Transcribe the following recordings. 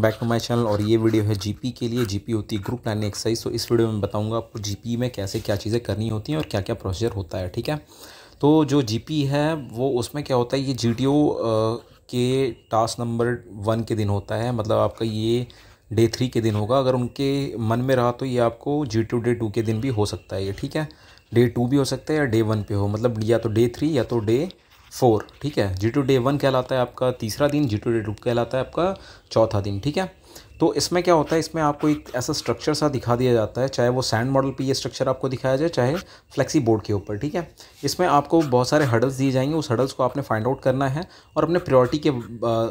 Back to my channel और ये video है जीपी के लिए। जीपी होती है ग्रुप प्लानिंग एक्सरसाइज तो इस वीडियो में बताऊँगा आपको जीपी में कैसे क्या चीज़ें करनी होती हैं और क्या क्या प्रोसीजर होता है, ठीक है? तो जो जीपी है, वो उसमें क्या होता है, ये जी के टास्क नंबर वन के दिन होता है। मतलब आपका ये डे थ्री के दिन होगा। अगर उनके मन में रहा तो ये आपको जी डे टू के दिन भी हो सकता है ये, ठीक है? डे टू भी हो सकता है या डे वन पे हो। मतलब या तो डे थ्री या तो डे फोर, ठीक है? जी टू डे वन कहलाता है आपका, तीसरा दिन जी टू डे टू कहलाता है आपका, चौथा दिन, ठीक है? तो इसमें क्या होता है, इसमें आपको एक ऐसा स्ट्रक्चर सा दिखा दिया जाता है, चाहे वो सैंड मॉडल पे ये स्ट्रक्चर आपको दिखाया जाए, चाहे फ्लेक्सी बोर्ड के ऊपर, ठीक है? इसमें आपको बहुत सारे हडल्स दिए जाएँगे, उस हडल्स को आपने फाइंड आउट करना है और अपने प्रियोरिटी के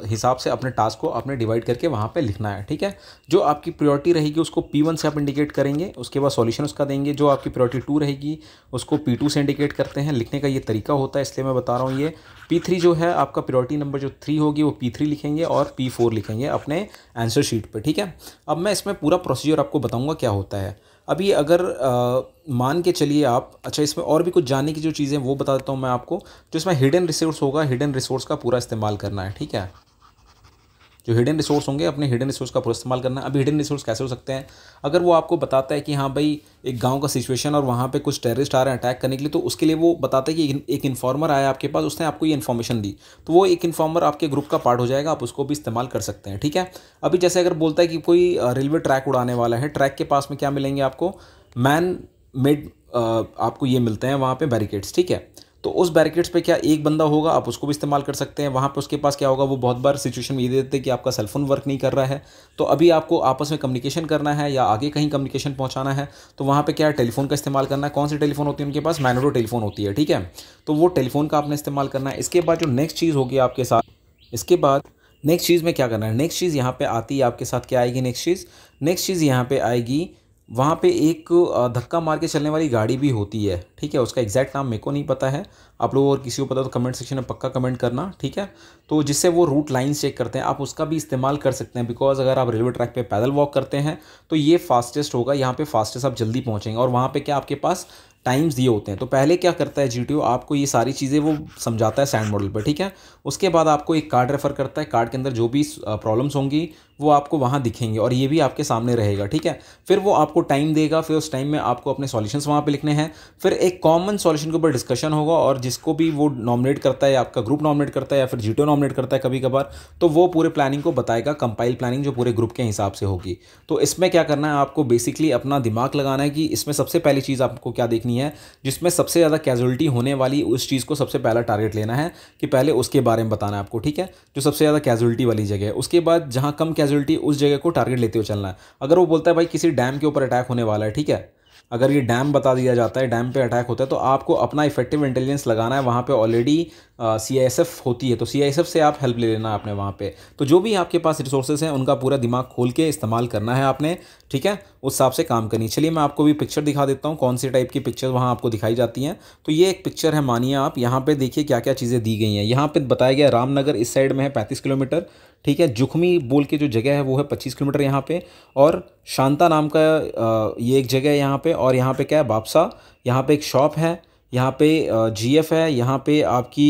हिसाब से अपने टास्क को आपने डिवाइड करके वहाँ पर लिखना है, ठीक है? जो आपकी प्रियोरिटी रहेगी, उसको पी से आप इंडिकेट करेंगे, उसके बाद सॉल्यूशन उसका देंगे, जो आपकी प्रियोरिटी टू रहेगी, उसको पी से इंडिकेट करते हैं, लिखने का ये तरीका होता है, इसलिए मैं बता रहा हूँ ये। पी जो है, आपका प्रियोरिटी नंबर जो थ्री होगी, वो पी लिखेंगे और पी लिखेंगे अपने आंसर शीट पर ठीक है? अब मैं इसमें पूरा प्रोसीजर आपको बताऊँगा क्या होता है। अभी अगर आ, मान के चलिए आप अच्छा इसमें और भी कुछ जानने की जो चीज़ें वो बता देता हूँ मैं आपको जो इसमें हिडन रिसोर्स होगा हिडन रिसोर्स का पूरा इस्तेमाल करना है ठीक है? जो हिडन रिसोर्स होंगे, अपने हिडन रिसोर्स का पूरा इस्तेमाल करना। अभी हिडन रिसोर्स कैसे हो सकते हैं? अगर वो आपको बताता है कि हाँ भाई, एक गाँव का सिचुएशन और वहाँ पे कुछ टेररिस्ट आ रहे हैं अटैक करने के लिए तो उसके लिए वो बताता है कि एक इन्फॉर्मर आया आपके पास, उसने आपको ये इन्फॉर्मेशन दी। तो वो एक इन्फॉर्मर आपके ग्रुप का पार्ट हो जाएगा, आप उसको भी इस्तेमाल कर सकते हैं, ठीक है? अभी जैसे अगर बोलता है कि कोई रेलवे ट्रैक उड़ाने वाला है ट्रैक के पास में क्या मिलेंगे आपको? मैन मेड आपको ये मिलते हैं वहाँ पर बैरिकेड्स ठीक है? तो उस बैरिकेड्स पे क्या एक बंदा होगा? आप उसको भी इस्तेमाल कर सकते हैं। वहाँ पे उसके पास क्या होगा? वो बहुत बार सिचुएशन में ये देते हैं कि आपका सेलफोन वर्क नहीं कर रहा है। तो अभी आपको आपस में कम्युनिकेशन करना है या आगे कहीं कम्युनिकेशन पहुँचाना है तो वहाँ पर क्या है टेलीफोन का इस्तेमाल करना है? कौन सी टेलीफोन होती है उनके पास? मैनोडो टेलीफोन होती है, ठीक है? तो वो टेलीफोन का आपने इस्तेमाल करना है। इसके बाद जो नेक्स्ट चीज़ होगी आपके साथ, इसके बाद नेक्स्ट चीज़ में क्या करना है? नेक्स्ट चीज़ यहाँ पे आती है, आपके साथ क्या आएगी नेक्स्ट चीज़? नेक्स्ट चीज़ यहाँ पे आएगी वहाँ पे एक धक्का मार के चलने वाली गाड़ी भी होती है, ठीक है? उसका एग्जैक्ट नाम मेरे को नहीं पता है। आप लोग और किसी को पता तो कमेंट सेक्शन में पक्का कमेंट करना, ठीक है? तो जिससे वो रूट लाइन चेक करते हैं, आप उसका भी इस्तेमाल कर सकते हैं बिकॉज़ अगर आप रेलवे ट्रैक पे पैदल वॉक करते हैं तो ये फास्टेस्ट होगा, यहाँ पे फास्टेस्ट आप जल्दी पहुँचेंगे। और वहाँ पर क्या आपके पास टाइम्स दिए होते हैं। तो पहले क्या करता है जीटीओ आपको ये सारी चीज़ें वो समझाता है सैंड मॉडल पर ठीक है? उसके बाद आपको एक कार्ड रेफ़र करता है कार्ड के अंदर जो भी प्रॉब्लम्स होंगी, वो आपको वहाँ दिखेंगे और ये भी आपके सामने रहेगा, ठीक है? फिर वो आपको टाइम देगा, फिर उस टाइम में आपको अपने सॉल्यूशंस वहाँ पे लिखने हैं। फिर एक कॉमन सॉल्यूशन के ऊपर डिस्कशन होगा और जिसको भी वो नॉमिनेट करता है आपका ग्रुप नॉमिनेट करता है या फिर जीटो नॉमिनेट करता है कभी कभार तो वो पूरे प्लानिंग को बताएगा कंपाइल प्लानिंग जो पूरे ग्रुप के हिसाब से होगी। तो इसमें क्या करना है, आपको बेसिकली अपना दिमाग लगाना है कि इसमें सबसे पहली चीज़ आपको क्या देखनी है, जिसमें सबसे ज़्यादा कैजुअलिटी होने वाली उस चीज़ को सबसे पहला टारगेट लेना है कि पहले उसके बारे में बताना है आपको, ठीक है? जो सबसे ज़्यादा कैजुअलिटी वाली जगह है। उसके बाद जहाँ कम कैजुअलिटी उस जगह को टारगेट लेते हुए चलना है। अगर वो बोलता है, भाई, किसी डैम के ऊपर अटैक होने वाला है, ठीक है? अगर ये डैम बता दिया जाता है, डैम पे अटैक होता है तो आपको अपना इफ़ेक्टिव इंटेलिजेंस लगाना है। वहाँ पे already C I S F होती है। तो सी आई एस एफ़ से आप हेल्प ले लेना है आपने वहाँ पे। तो जो भी आपके पास रिसोर्सेज हैं, उनका पूरा दिमाग खोल के इस्तेमाल करना है आपने, ठीक है? उस हिसाब से काम करनी चलिए मैं आपको भी पिक्चर दिखा देता हूँ, कौन सी टाइप की पिक्चर वहाँ आपको दिखाई जाती हैं। तो ये एक पिक्चर है, मानिए आप, यहाँ पर देखिए क्या क्या चीज़ें दी गई हैं। यहाँ पर बताया गया रामनगर इस साइड में है, पैंतीस किलोमीटर। ठीक है जुखमी बोल के जो जगह है वो है पच्चीस किलोमीटर यहाँ पे और शांता नाम का ये एक जगह है यहाँ पे और यहाँ पे क्या है बापसा यहाँ पे एक शॉप है यहाँ पे जीएफ है यहाँ पे आपकी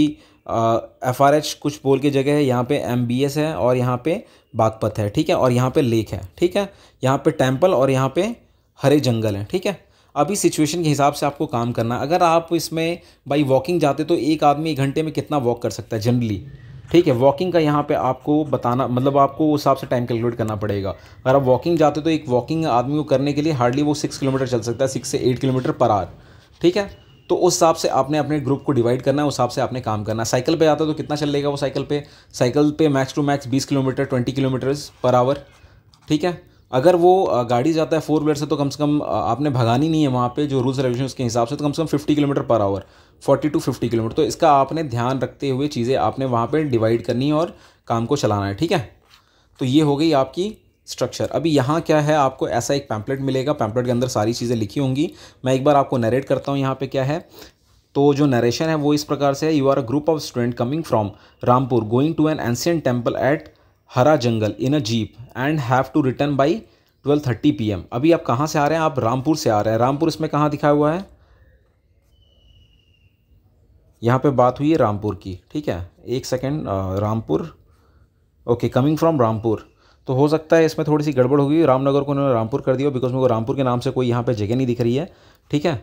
एफ़ आर एच कुछ बोल के जगह है यहाँ पे एम बी एस है और यहाँ पे बागपत है ठीक है और यहाँ पे लेक है ठीक है यहाँ पे टेंपल और यहाँ पे हरे जंगल है ठीक है अभी सिचुएशन के हिसाब से आपको काम करना अगर आप इसमें बाई वॉकिंग जाते तो एक आदमी एक घंटे में कितना वॉक कर सकता है जनरली ठीक है वॉकिंग का यहाँ पे आपको बताना मतलब आपको उस हिसाब से टाइम कैलकुलेट करना पड़ेगा। अगर आप वॉकिंग जाते तो एक वॉकिंग आदमी को करने के लिए हार्डली वो सिक्स किलोमीटर चल सकता है सिक्स से एट किलोमीटर पर आवर ठीक है? तो उस हिसाब से आपने अपने ग्रुप को डिवाइड करना है, उस हिसाब से आपने काम करना है। साइकिल पे आता तो कितना चल लेगा वो साइकिल पे? साइकिल पे मैक्स टू मैक्स बीस kilometre twenty kilometres per hour ठीक है? अगर वो गाड़ी जाता है फोर व्हीलर से तो कम से कम आपने भगानी नहीं है वहाँ पे जो रूल्स रेगुलेशन के हिसाब से तो कम से कम fifty kilometre per hour forty to fifty kilometre. तो इसका आपने ध्यान रखते हुए चीज़ें आपने वहाँ पे डिवाइड करनी है और काम को चलाना है, ठीक है? तो ये हो गई आपकी स्ट्रक्चर अभी यहाँ क्या है, आपको ऐसा एक पैम्पलेट मिलेगा। पैम्पलेट के अंदर सारी चीज़ें लिखी होंगी। मैं एक बार आपको नरेट करता हूँ यहाँ पे क्या है। तो जो नरेशन है वो इस प्रकार से है। You are a group of student coming from Rampur going to an ancient temple at Hara Jangal in a jeep and have to return by twelve thirty P M अभी आप कहाँ से आ रहे हैं? आप रामपुर से आ रहे हैं। रामपुर इसमें कहाँ दिखाया हुआ है? यहाँ पे बात हुई है रामपुर की, ठीक है? एक second Rampur. Okay coming from Rampur. तो हो सकता है इसमें थोड़ी सी गड़बड़ होगी। रामनगर को उन्होंने रामपुर कर दिया बिकॉज़ मेरे को रामपुर के नाम से कोई यहाँ पे जगह नहीं दिख रही है, ठीक है?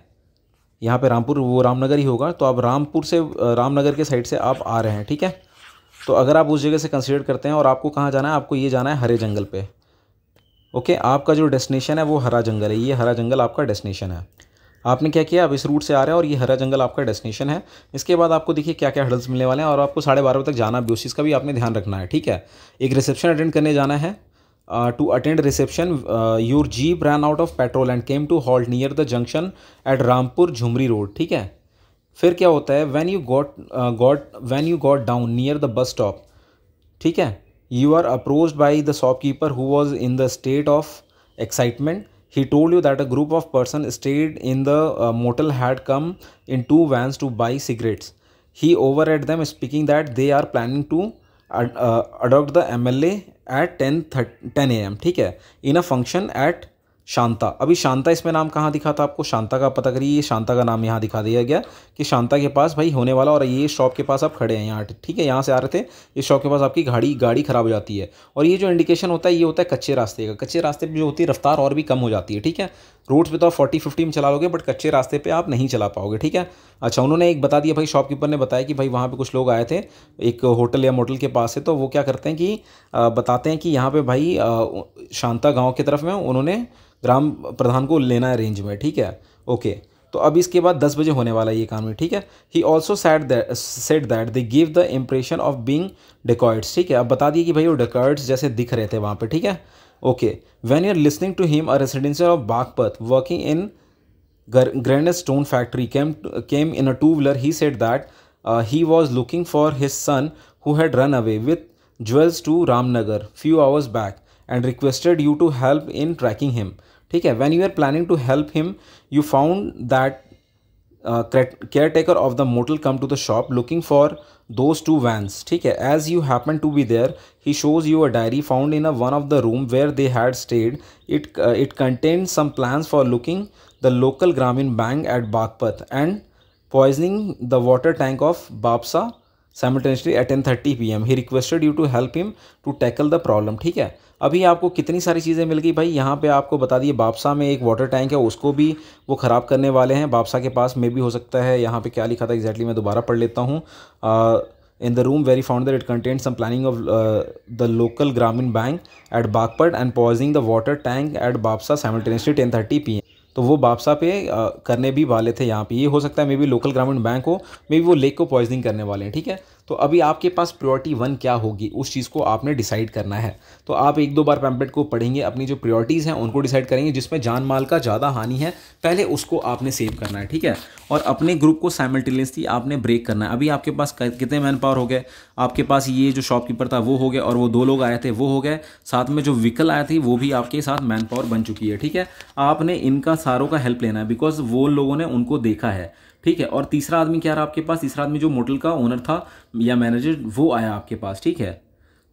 यहाँ पे रामपुर, वो रामनगर ही होगा। तो आप रामपुर से रामनगर के साइड से आप आ रहे हैं, ठीक है? तो अगर आप उस जगह से कंसिडर करते हैं और आपको कहाँ जाना है, आपको ये जाना है हरे जंगल पे। ओके आपका जो डेस्टिनेशन है वो हरा जंगल है। ये हरा जंगल आपका डेस्टिनेशन है। आपने क्या किया? आप इस रूट से आ रहे हैं और ये हरा जंगल आपका डेस्टिनेशन है। इसके बाद आपको देखिए क्या क्या हडल्स मिलने वाले हैं और आपको साढ़े बारह बजे तक जाना भी उस चीज़ का भी आपने ध्यान रखना है, ठीक है? एक रिसेप्शन अटेंड करने जाना है। To attend reception your jeep run out of petrol and came to halt near the junction at Rampur Jhumri road ठीक है? फिर क्या होता है? When you got got when you got down near the bus stop ठीक है? You are approach by the shopkeeper who was in the state of excitement he told you that a group of person stayed in the uh, motel had come in two vans to buy cigarettes he overheard them speaking that they are planning to uh, adopt the mla at 10 10 am ठीक है in a function at Shanta. अभी शांता इसमें नाम कहाँ दिखा था आपको? शांता का पता करिए, ये शांता का नाम यहाँ दिखा दिया गया कि शांता के पास भाई होने वाला और ये शॉप के पास आप खड़े हैं यहाँ, ठीक है? यहाँ से आ रहे थे इस शॉप के पास आपकी गाड़ी गाड़ी ख़राब हो जाती है। और ये जो इंडिकेशन होता है, ये होता है कच्चे रास्ते का। कच्चे रास्ते पर जो होती है, रफ्तार और भी कम हो जाती है, ठीक है? रोड्स पे तो आप फोर्टी फिफ्टी में चला लोगे बट कच्चे रास्ते पे आप नहीं चला पाओगे, ठीक है? अच्छा उन्होंने एक बता दिया भाई शॉपकीपर ने बताया कि भाई वहाँ पे कुछ लोग आए थे, एक होटल या मोटल के पास है तो वो क्या करते हैं कि बताते हैं कि यहाँ पे भाई शांता गाँव की तरफ़ में उन्होंने ग्राम प्रधान को लेना है रेंज में ठीक है? ओके तो अब इसके बाद दस बजे होने वाला है ये काम, ठीक है? He also said that said that they give the impression of being dacoits ठीक है? अब बता दिए कि भाई वो डेकॉइड्स जैसे दिख रहे थे वहाँ पर ठीक है? Okay when you are listening to him a residential of Baghpat working in grand stone factory came came in a two wheeler he said that he was looking for his son who had run away with jewels to Ramnagar few hours back and requested you to help in tracking him ठीक है when you are planning to help him you found that caretaker of the motel come to the shop looking for those two vans ठीक है as you happen to be there he shows you a diary found in a one of the room where they had stayed it it contain some plans for looking the local Gramin bank at Baghpat and poisoning the water tank of Bapsa Simultaneously at ten thirty P M he requested you to help him to tackle the problem ठीक है? अभी आपको कितनी सारी चीज़ें मिल गई भाई? यहाँ पे आपको बता दिए, बापसा में एक वाटर टैंक है, उसको भी वो ख़राब करने वाले हैं। बापसा के पास मे भी हो सकता है, यहाँ पे क्या लिखा था एग्जैक्टली मैं दोबारा पढ़ लेता हूँ। In the room very found it content some planning of the local Gramin bank at Baghpat and poisoning the water tank at Bapsa simultaneously ten thirty P तो वो बापसा पे करने भी वाले थे यहाँ पे। ये हो सकता है may be local Gramin bank हो मे बी वो लेक को पॉइजनिंग करने वाले हैं, ठीक है? तो अभी आपके पास प्रियोरिटी वन क्या होगी, उस चीज़ को आपने डिसाइड करना है। तो आप एक दो बार पैम्पलेट को पढ़ेंगे, अपनी जो प्रियोरिटीज़ हैं, उनको डिसाइड करेंगे, जिसमें जान माल का ज़्यादा हानि है, पहले उसको आपने सेव करना है, ठीक है? और अपने ग्रुप को साइमल्टेनियसली आपने ब्रेक करना है। अभी आपके पास कितने मैन पावर हो गए? आपके पास ये जो शॉपकीपर था, वो हो गया, और वो दो लोग आए थे, वो हो गए। साथ में जो व्हीकल आया थी, वो भी आपके साथ मैन पावर बन चुकी है, ठीक है? आपने इनका सारों का हेल्प लेना है बिकॉज़ वो लोगों ने उनको देखा है। ठीक है? और तीसरा आदमी क्या रहा आपके पास? तीसरा आदमी जो मोटल का ओनर था या मैनेजर वो आया आपके पास, ठीक है?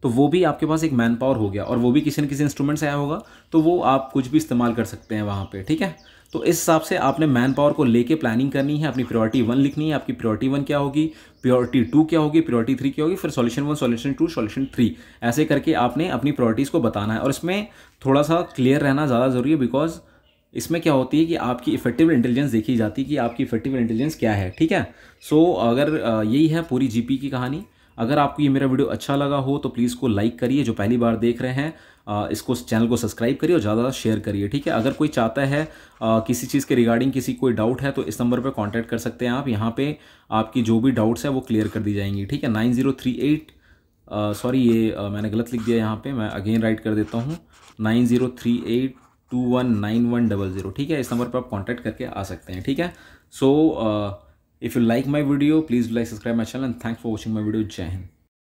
तो वो भी आपके पास एक मैन पावर हो गया और वो भी किसी न किसी इंस्ट्रूमेंट से आया होगा तो वो आप कुछ भी इस्तेमाल कर सकते हैं वहाँ पे, ठीक है? तो इस हिसाब से आपने मैन पावर को लेके प्लानिंग करनी है, अपनी प्रियोरिटी वन लिखनी है, आपकी प्रियोरिटी वन क्या होगी? प्रियोरिटी टू क्या होगी? प्रियोरिटी थ्री क्या होगी? फिर solution one solution two solution three ऐसे करके आपने अपनी प्रियोरिटीज़ को बताना है। और इसमें थोड़ा सा क्लियर रहना ज़्यादा ज़रूरी है बिकॉज़ इसमें क्या होती है कि आपकी इफ़ेक्टिव इंटेलिजेंस देखी जाती है कि आपकी इफ़ेक्टिव इंटेलिजेंस क्या है ठीक है? सो so, अगर यही है पूरी जीपी की कहानी। अगर आपको ये मेरा वीडियो अच्छा लगा हो तो प्लीज़ को लाइक करिए जो पहली बार देख रहे हैं इसको चैनल को सब्सक्राइब करिए और ज़्यादा शेयर करिए ठीक है? अगर कोई चाहता है किसी चीज़ के रिगार्डिंग किसी कोई डाउट है तो इस नंबर पर कॉन्टैक्ट कर सकते हैं आप। यहाँ पे आपकी जो भी डाउट्स हैं वो क्लियर कर दी जाएँगी ठीक है? Nine zero three eight sorry ये मैंने गलत लिख दिया यहाँ पर मैं अगेन राइट कर देता हूँ। Nine zero three eight two one nine one double zero ठीक है? इस नंबर पर आप कॉन्टैक्ट करके आ सकते हैं, ठीक है? So if you like my video please like subscribe my channel and thanks for watching my video जय हिंद